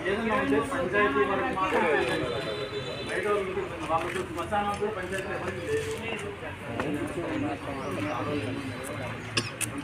ఏదైనా ఉంటే పంచాయతీ వరకు మాత్రమే బయట వాళ్ళకి ఉంటుంది. కూడా పంచాయతీ ఎవరికి లేదు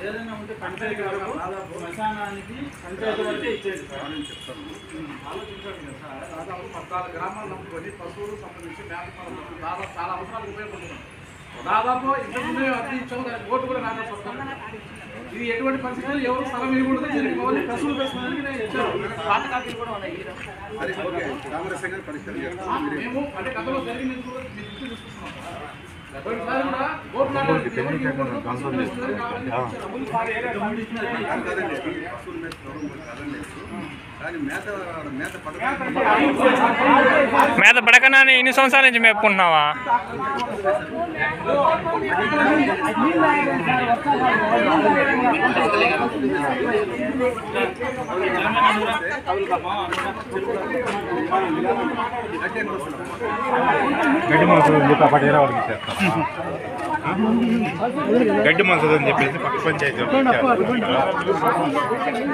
ఏదైనా ఉంటే పంచాయతీ వరకు శ్మశానానికి పంచాయతీ వరకే ఇచ్చేది సార్ ఆలోచించండి కదా సార్ దాదాపు పద్నాలుగు గ్రామాలు నమ్ముకొని పశువులు సంబంధించి వ్యాపారం దాదాపు చాలా అవసరాలు ఉపయోగపడుతున్నాం దాదాపు ఇంతకుముందే అర్థించాం దానికి ఓటు కూడా ఇది ఎటువంటి పరిస్థితుల్లో ఎవరు స్థలం ఇవ్వకూడదు జరిగిన వాళ్ళు పశువులు పెంచుకోవడానికి నేను ఇచ్చాను పాత కాపీలు కూడా ఉన్నాయి. ఆ, మేము అంటే గతంలో జరిగింది మేత పడకనా ఎన్ని సంవత్సరాల నుంచి మేపుకుంటున్నావా? గడ్డి మనసు చెప్పి అక్కడ వేరే వాళ్ళకి ఇచ్చేస్తాం గడ్డి మనసు అని చెప్పేసి పక్క పంచాయతీ వాళ్ళకి ఇచ్చేస్తాం.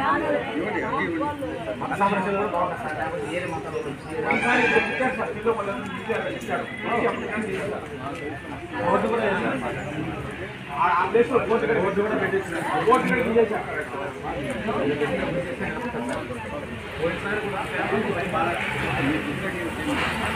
నాణ్యం ఉన్నాయి నీళ్ళు ఆ ప్లేస్లో బోర్డు కూడా బోర్డు కూడా పెట్టించారు బోర్డు కూడా